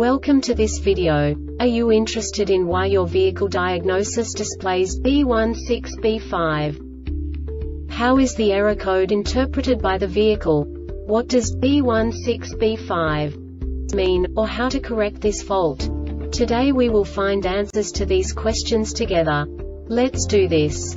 Welcome to this video. Are you interested in why your vehicle diagnosis displays B16B5? How is the error code interpreted by the vehicle? What does B16B5 mean, or how to correct this fault? Today we will find answers to these questions together. Let's do this.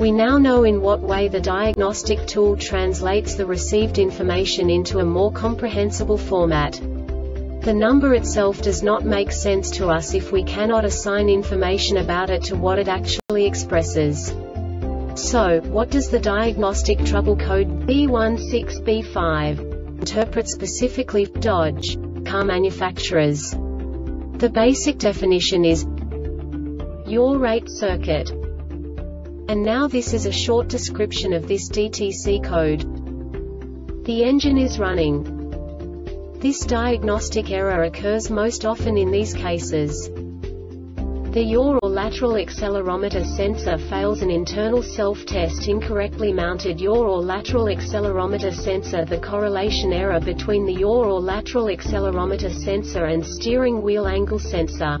We now know in what way the diagnostic tool translates the received information into a more comprehensible format. The number itself does not make sense to us if we cannot assign information about it to what it actually expresses. So, what does the diagnostic trouble code B16B5 interpret specifically Dodge car manufacturers? The basic definition is yaw rate circuit. And now this is a short description of this DTC code. The engine is running. This diagnostic error occurs most often in these cases. The yaw or lateral accelerometer sensor fails an internal self-test incorrectly mounted yaw or lateral accelerometer sensor The correlation error between the yaw or lateral accelerometer sensor and steering wheel angle sensor.